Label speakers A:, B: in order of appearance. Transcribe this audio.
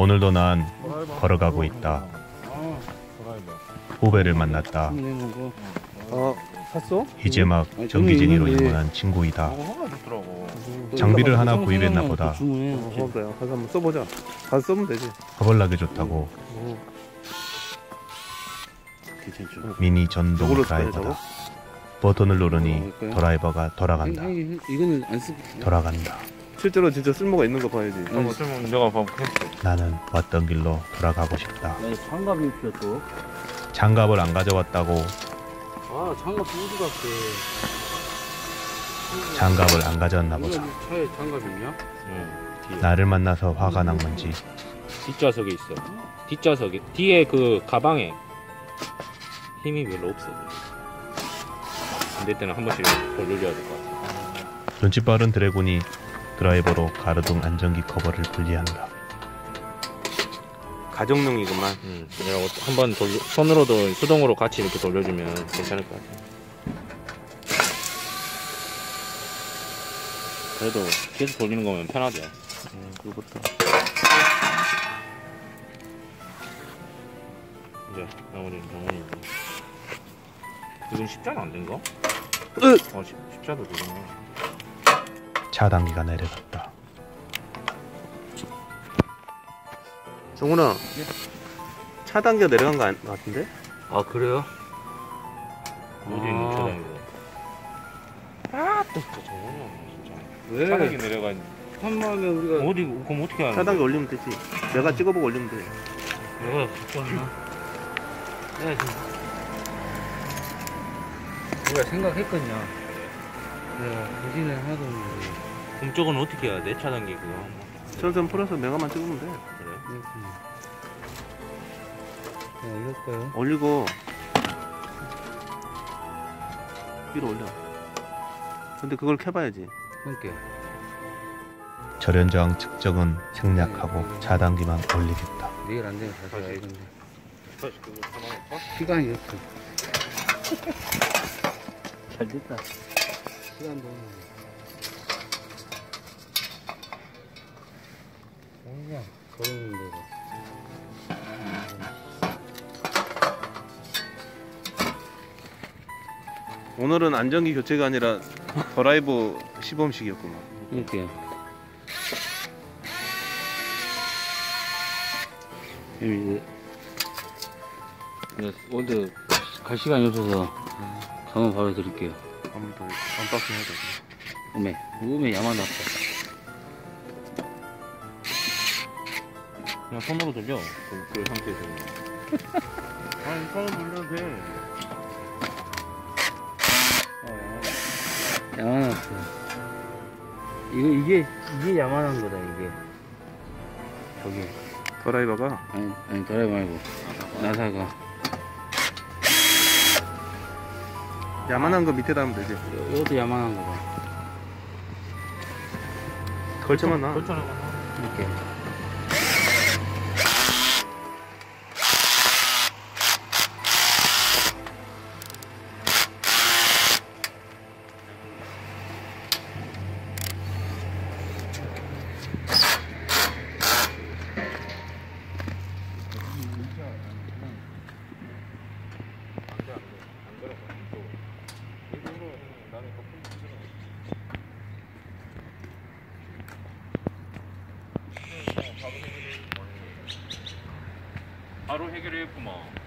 A: 오늘도 난 걸어가고 있다. 후배를 만났다.
B: 아?
A: 이제 막 전기진이로
C: 있는데.
A: 입문한 친구이다.
D: 좋더라고.
A: 장비를 하나
C: 형
A: 구입했나 보다.
B: 어, 고맙다 야 가서 한번 써보자 가서 써보면 되지
A: 허벌나게 좋다고. 미니 전동 드라이버다. 버튼을 누르니
C: 어?
A: 드라이버가 돌아간다. 돌아간다.
B: 실제로 진짜 쓸모가 있는 거 봐야지
D: 어, 쓸모 내가 봐.
A: 나는 왔던 길로 돌아가고 싶다.
C: 야, 장갑이 있어 또.
A: 장갑을 안 가져왔다고
C: 아, 장갑 어디 갔게?
A: 장갑을 안 가져왔나 보다.
C: 차에 장갑 있냐?
E: 응.
A: 나를 만나서 화가 난 건지
E: 뒷좌석에 있어. 뒷좌석에 뒤에 그 가방에 힘이 별로 없어. 안될 때는 한 번씩 돌려줘야 될 것 같아.
A: 눈치 빠른 드래곤이 드라이버로 가로등 안전기 커버를 분리한다.
B: 가정용이구만
E: 응. 내가 한번 돌려 손으로도 수동으로 같이 이렇게 돌려주면 괜찮을 것 같아. 그래도 계속 돌리는 거면 편하대.
B: 음, 그거부터
E: 이제 나머지는 정원이 이건 십자가 안된 거?
B: 으!
E: 어 십, 십자도 되구나.
A: 차단기가 내려갔다.
B: 정훈아 차단기가 내려간 거 같은데?
C: 아, 그래요?
E: 어디
C: 아.
E: 있는 차량이고? 아또 없네 진짜.
C: 왜?
E: 차량이 내려가
C: 한마음에 우리가
E: 어디 그럼 어떻게 하는
B: 차단기 올리면 되지 내가 찍어보고 올리면 돼
C: 내가 갖고 왔나? 야, 지금. 우리가 생각했거든요. 내가 부진을 하나도 없는데.
E: 그럼 저건 어떻게 해야 돼? 차단기 그거
B: 전선 풀어서 명암만 찍으면 돼
E: 그래?
C: 그렇구나. 야, 이럴까요?
B: 올리고 위로 올려 근데 그걸 켜봐야지
C: 함께.
A: 절연저항 측정은 생략하고 차단기만 올리겠다.
C: 내일 안 되면 다시
E: 가만 봐.
C: 시간이 없어. 잘 됐다. 시간도 없네. 그냥 걸어오는 대로.
B: 오늘은 안전기 교체가 아니라 드라이브 시범식이었구만
C: 이렇게. 이제 네, 오늘 갈 시간이 없어서 가면 바로 드릴게요.
B: 한번 더 언박싱 해야 돼
C: 오메, 오메 야만 아파.
E: 그냥 손으로 돌려. 그, 그 상태에서.
B: 아니 손을 돌려도 돼
C: 야만 아파. 이거 이게 이게 야만한 거다 이게. 저기
B: 드라이버가
C: 아니 아니 드라이 말고 나사가
B: 야만한 거 밑에다 하면 되지
C: 요- 요것도 야만한 거다.
B: 걸쳐만 놔
E: 그렇잖아.
C: 이렇게.
E: 바로 해결했구만.